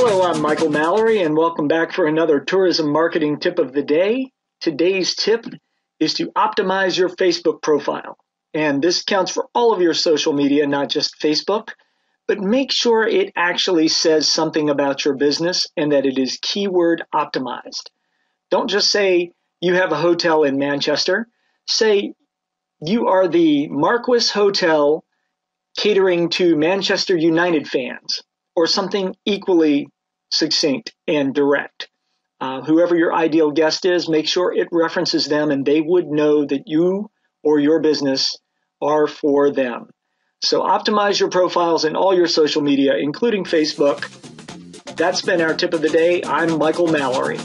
I'm Michael Mallory, and welcome back for another tourism marketing tip of the day. Today's tip is to optimize your Facebook profile. And this counts for all of your social media, not just Facebook, but make sure it actually says something about your business and that it is keyword optimized. Don't just say you have a hotel in Manchester. Say you are the Marquis Hotel catering to Manchester United fans or something equally succinct and direct. Uh, whoever your ideal guest is, make sure it references them and they would know that you or your business are for them. So optimize your profiles in all your social media, including Facebook. That's been our tip of the day. I'm Michael Mallory.